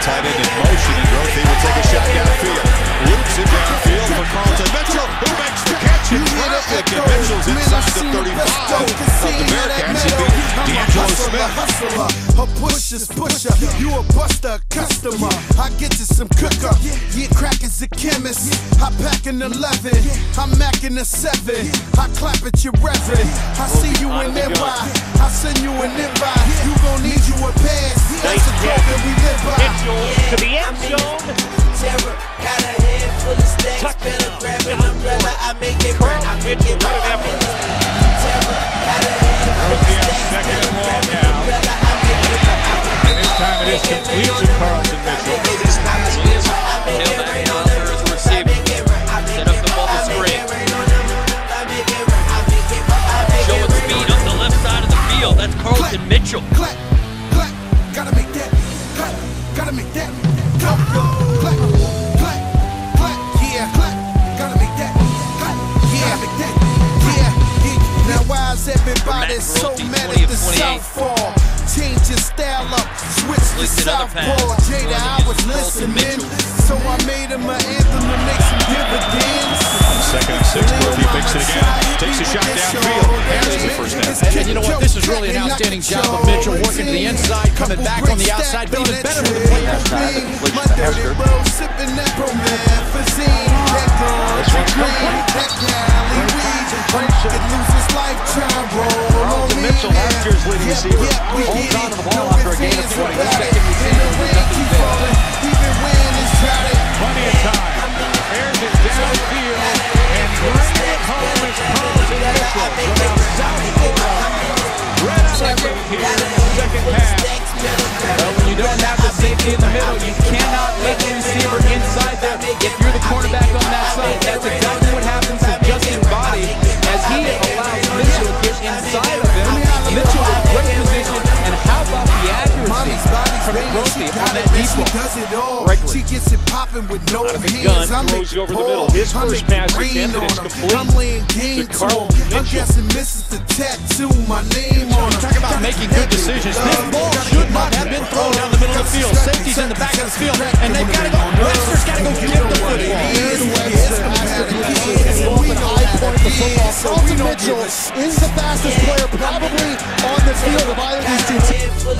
tight end in motion, and Grothe will take a shot downfield. Loops it downfield for Carlton Mitchell, who makes the catch. It's terrific, and Mitchell's inside the 35 of the Bearcats. He beat D'Angelo Smith. A pusher's pusher, you a buster, customer. I get you some cooker. Yeah, crack is a chemist. I pack an 11, I'm macking a 7. I clap at your reverend. I see you in NY, I send you an invite. You gon' need you a pass. That's the code that we live by. Mitchell to the end zone. Terror, got a head full of stacks. Better grab an umbrella, I make it burn. I make it burn. I'm in this terror, got a head full of stacks. second and Grab an now. umbrella, I make it burn. And this time it is complete to Carlton Mitchell. Tail back now for his receiver. Set up the bubble screen. Showing speed up the left side of the field. That's Carlton Mitchell. Everybody so Grothe, mad at of the southpaw? Change your style up, switch to Leaked another southpaw. Jada, I was listening, so I made him an anthem to make some dividends. Second and six, Grothe fakes it again. Takes a shot downfield. Has the first down. And you know what? This is really an outstanding job of Mitchell working to the inside, coming back on the outside, but even better with the play action. My dirty bro sipping that promethazine. That gone, that that Cali weed. Could lose his life trying to roll on me. Mitchell, last year's leading receiver, holds on to the ball after a gain of 20. or He's bad. second receiver And the with rain nothing keep bad. falling. Even when it's crowded. Plenty of time. Airs it downfield and brings it home as Carlton Mitchell from out southpaw. Red second here in the second half. Well, when you don't have the safety in the middle, you cannot make the receiver inside does it all. Regularly. She gets it popping with no Out of the hands. gun, I make throws over the middle. His first pass attempted is complete I'm laying game to to Carlton 'em. I'm Mitchell. guessing misses the tattoo, my name on 'em. Talk about making good decisions. This ball should not have been thrown down the middle of the field. Safety's in the back of the field, and they've got to go. Webster's got to go get the football. Carlton Mitchell is the fastest player probably on the field of either of these two teams.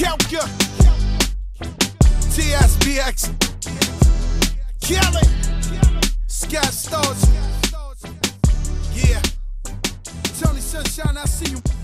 Kelka. TSBX. Kelly. Scott Stars. Yeah. Tony Sunshine, I see you.